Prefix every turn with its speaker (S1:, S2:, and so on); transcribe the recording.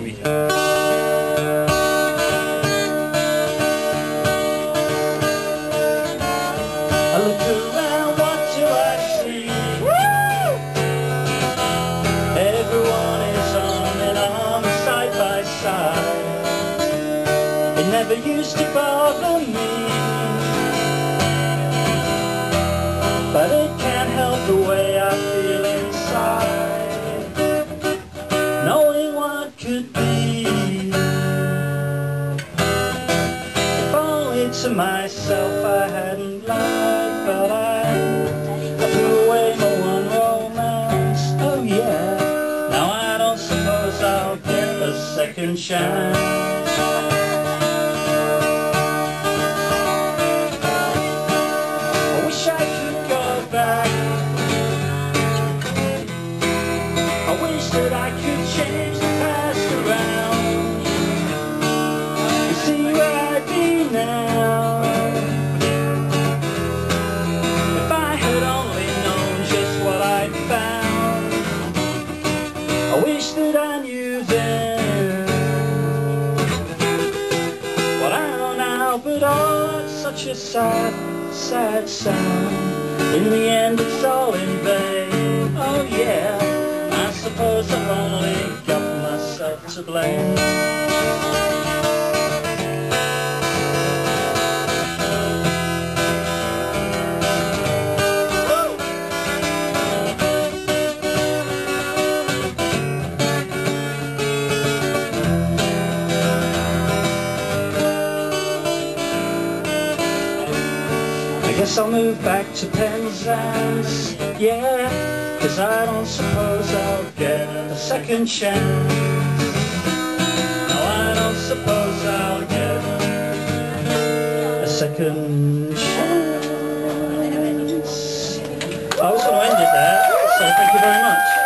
S1: I look around, what do I see? Everyone is on an arm side by side. It never used to bother me. But it to myself I hadn't lied But I, I threw away my one romance. Oh yeah. Now I don't suppose I'll get a second chance. I wish I could go back. I wish that I could change it's such a sad sad sound. In the end, it's all in vain. Oh yeah, I suppose I've only got myself to blame. Guess I'll move back to Penzance, yeah Cause I don't suppose I'll get a second chance. No, I don't suppose I'll get a second chance. I was going to end it there, so thank you very much